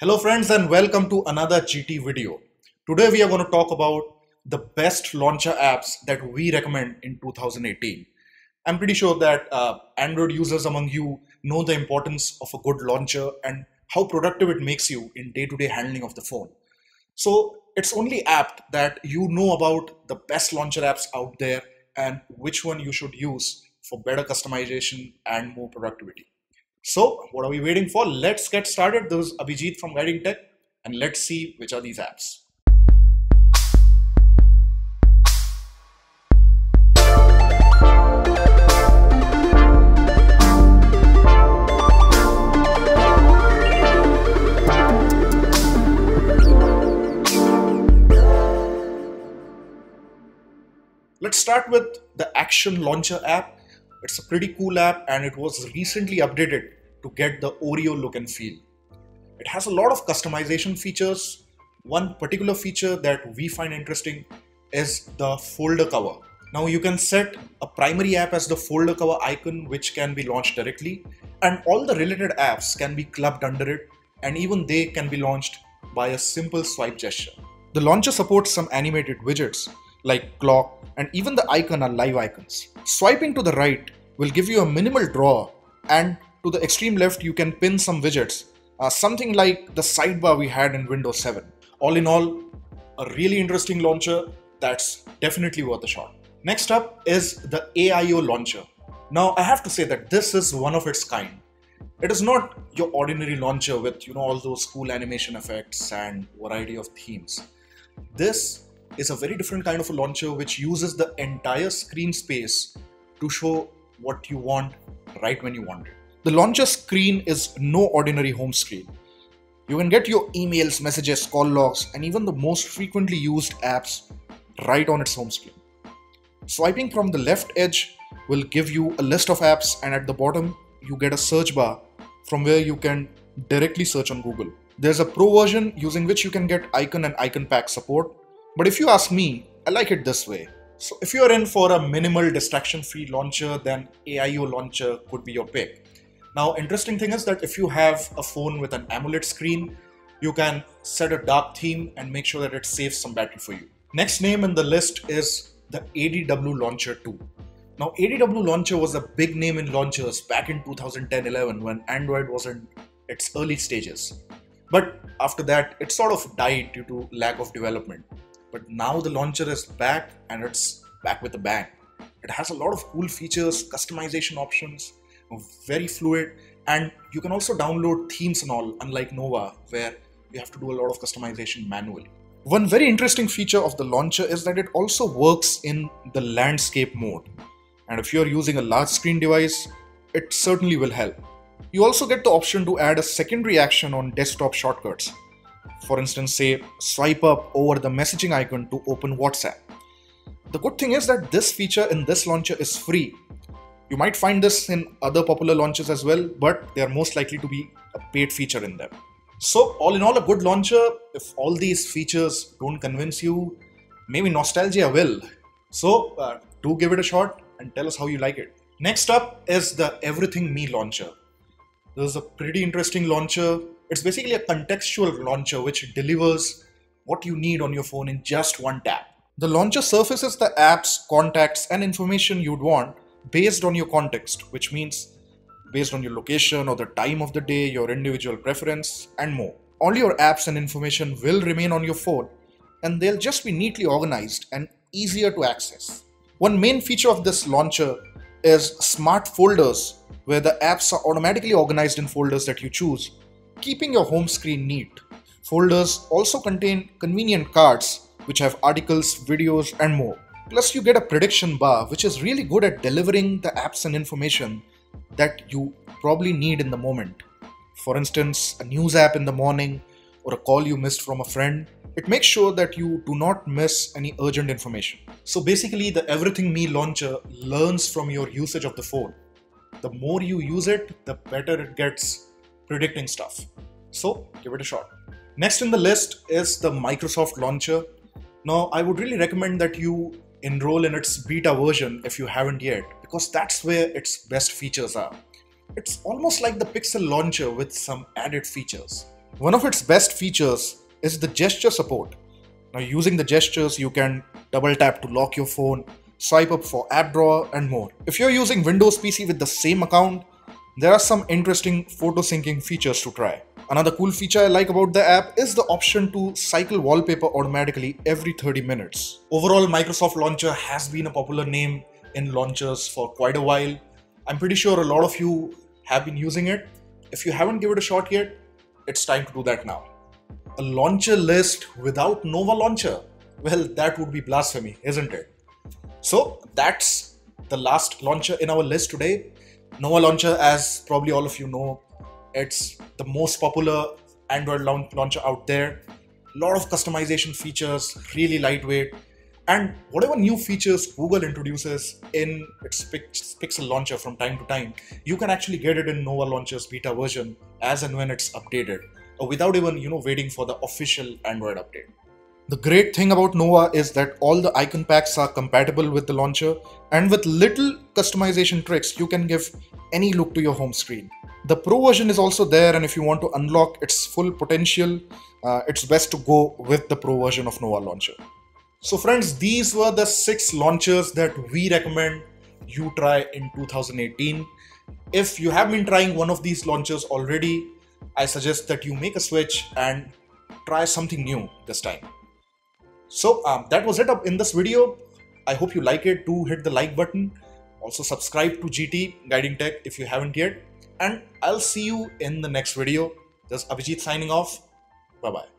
Hello friends and welcome to another GT video. Today we are going to talk about the best launcher apps that we recommend in 2018. I'm pretty sure that uh, Android users among you know the importance of a good launcher and how productive it makes you in day-to-day handling of the phone. So it's only apt that you know about the best launcher apps out there and which one you should use for better customization and more productivity. So what are we waiting for? Let's get started. This is Abhijeet from Guiding Tech and let's see which are these apps. Let's start with the Action Launcher app. It's a pretty cool app and it was recently updated to get the Oreo look and feel. It has a lot of customization features. One particular feature that we find interesting is the folder cover. Now you can set a primary app as the folder cover icon which can be launched directly and all the related apps can be clubbed under it and even they can be launched by a simple swipe gesture. The launcher supports some animated widgets like clock and even the icon are live icons. Swiping to the right will give you a minimal draw and to the extreme left you can pin some widgets, uh, something like the sidebar we had in Windows 7. All in all, a really interesting launcher that's definitely worth a shot. Next up is the AIO launcher. Now I have to say that this is one of its kind. It is not your ordinary launcher with you know all those cool animation effects and variety of themes. This is a very different kind of a launcher which uses the entire screen space to show what you want right when you want it. The launcher screen is no ordinary home screen. You can get your emails, messages, call logs, and even the most frequently used apps right on its home screen. Swiping from the left edge will give you a list of apps, and at the bottom, you get a search bar from where you can directly search on Google. There's a pro version using which you can get icon and icon pack support, but if you ask me, I like it this way. So if you're in for a minimal distraction free launcher, then AIO launcher could be your pick. Now, interesting thing is that if you have a phone with an AMOLED screen, you can set a dark theme and make sure that it saves some battery for you. Next name in the list is the ADW Launcher 2. Now, ADW Launcher was a big name in launchers back in 2010-11 when Android was in its early stages. But after that, it sort of died due to lack of development. But now the launcher is back and it's back with a bang. It has a lot of cool features, customization options, very fluid, and you can also download themes and all, unlike Nova, where you have to do a lot of customization manually. One very interesting feature of the launcher is that it also works in the landscape mode. And if you're using a large screen device, it certainly will help. You also get the option to add a secondary action on desktop shortcuts. For instance, say swipe up over the messaging icon to open WhatsApp. The good thing is that this feature in this launcher is free. You might find this in other popular launchers as well, but they are most likely to be a paid feature in them. So, all in all, a good launcher, if all these features don't convince you, maybe nostalgia will. So, uh, do give it a shot and tell us how you like it. Next up is the EverythingMe launcher. This is a pretty interesting launcher. It's basically a contextual launcher which delivers what you need on your phone in just one tap. The launcher surfaces the apps, contacts, and information you'd want based on your context, which means based on your location or the time of the day, your individual preference, and more. All your apps and information will remain on your phone and they'll just be neatly organized and easier to access. One main feature of this launcher is smart folders where the apps are automatically organized in folders that you choose, keeping your home screen neat. Folders also contain convenient cards which have articles, videos, and more. Plus, you get a prediction bar which is really good at delivering the apps and information that you probably need in the moment. For instance, a news app in the morning or a call you missed from a friend. It makes sure that you do not miss any urgent information. So basically, the EverythingMe launcher learns from your usage of the phone. The more you use it, the better it gets predicting stuff. So give it a shot. Next in the list is the Microsoft launcher. Now, I would really recommend that you enroll in its beta version if you haven't yet, because that's where its best features are. It's almost like the Pixel launcher with some added features. One of its best features is the gesture support. Now using the gestures, you can double tap to lock your phone, swipe up for app drawer and more. If you're using Windows PC with the same account, there are some interesting photo syncing features to try. Another cool feature I like about the app is the option to cycle wallpaper automatically every 30 minutes. Overall, Microsoft Launcher has been a popular name in launchers for quite a while. I'm pretty sure a lot of you have been using it. If you haven't given it a shot yet, it's time to do that now. A launcher list without Nova Launcher? Well, that would be blasphemy, isn't it? So that's the last launcher in our list today. Nova Launcher, as probably all of you know, it's the most popular Android launcher out there. A lot of customization features, really lightweight, and whatever new features Google introduces in its Pixel launcher from time to time, you can actually get it in Nova Launcher's beta version as and when it's updated, uh, without even you know waiting for the official Android update. The great thing about Nova is that all the icon packs are compatible with the launcher, and with little customization tricks, you can give any look to your home screen. The Pro version is also there, and if you want to unlock its full potential, uh, it's best to go with the Pro version of Nova Launcher. So, friends, these were the six launchers that we recommend you try in 2018. If you have been trying one of these launchers already, I suggest that you make a switch and try something new this time. So, um, that was it up in this video. I hope you like it. Do hit the like button. Also, subscribe to GT Guiding Tech if you haven't yet and I'll see you in the next video. This is Abhijeet signing off. Bye bye.